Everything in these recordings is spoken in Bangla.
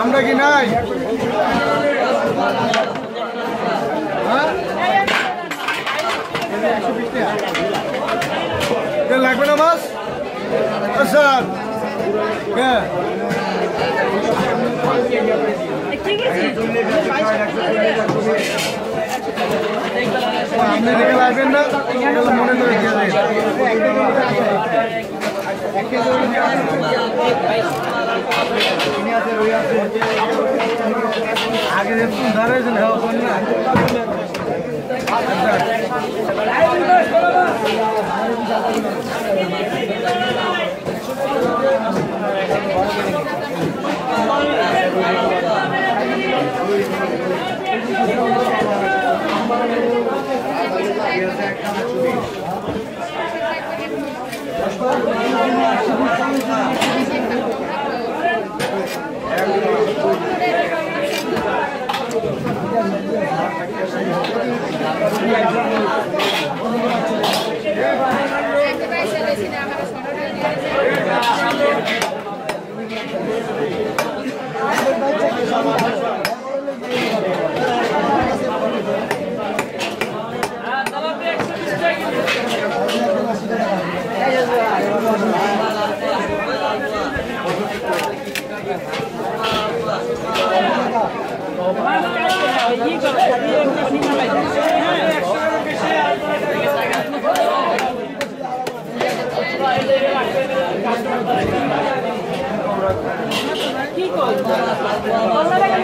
আমরা কি নাই? হ্যাঁ? লাগবে না মাছ স্যার হ্যাঁ। আপনি আগে দাঁড়িয়েছেন হ্যাঁ না। মাছ পিস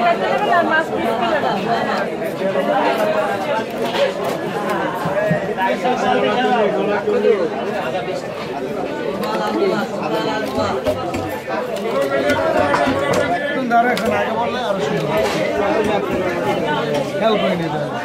কিলো না একদম আগে বললে আরও সুন্দর করে নিতে হবে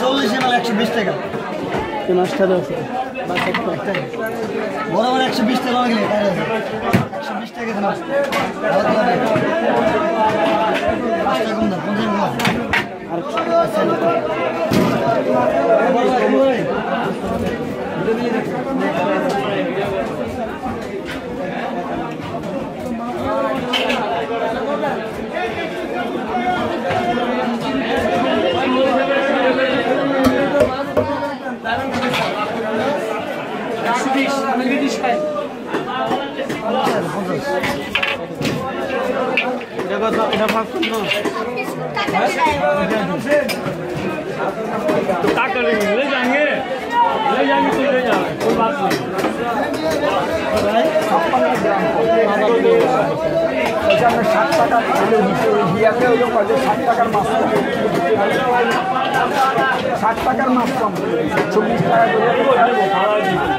চল্লিশ এমএল একশো বিশ টাকা মাছটা বড় বড় একশো বিশ টাকা লাগলে একশো বিশ টাকা দিলাম পাঁচটা तो क्या करेंगे ले जाएंगे ले जाएंगे तो ले जाओ कोई बात नहीं ওখানে ষাট টাকা হলো হিয়াতে হলো কত ষাট টাকার মাছ কম ষাট টাকার মাছ কম চল্লিশ টাকা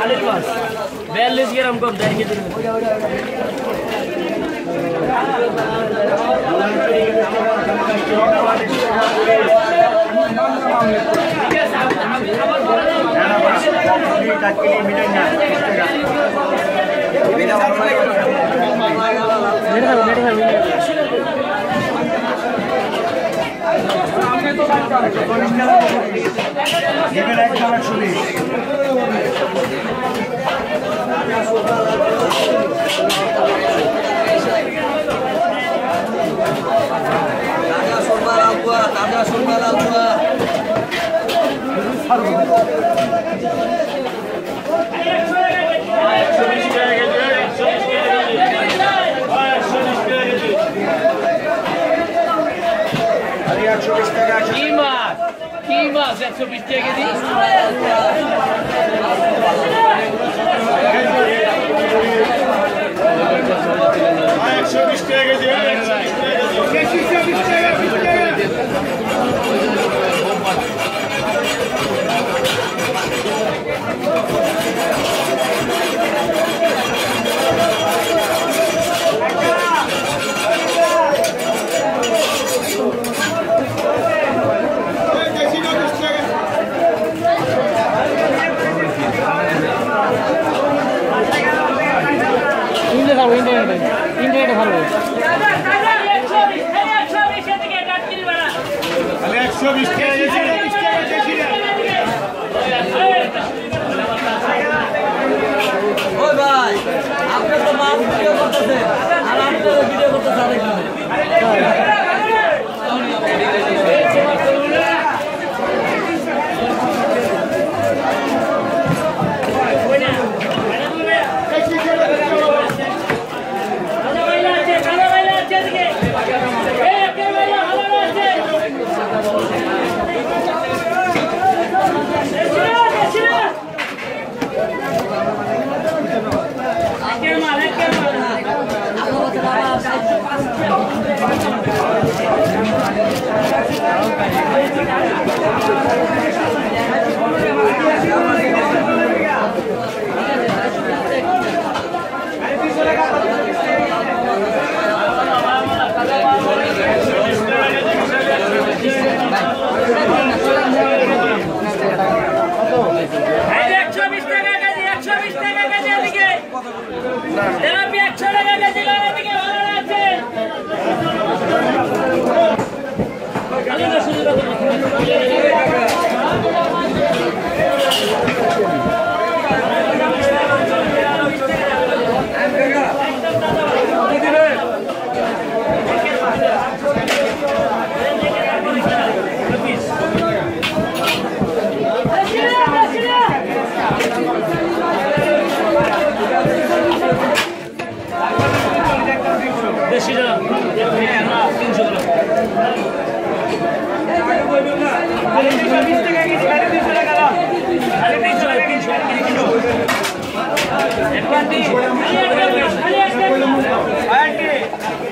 खालिद पास। बयालीस ग्राम को हम देंगे ठीक है साहब खबर बोल रहे हैं। বিয়াল্লিশ গ্রাম কম দেয় কেজি কি মাছ কি মাছ একশো বিশ 빨리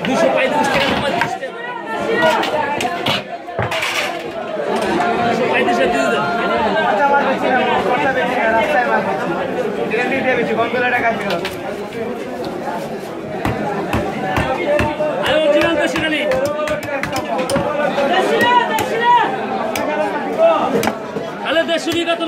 দুশো পঁয়ত্রিশ টাকা পঁয়ত্রিশ টাকা দুশো টাকা দিয়ে একশো টাকা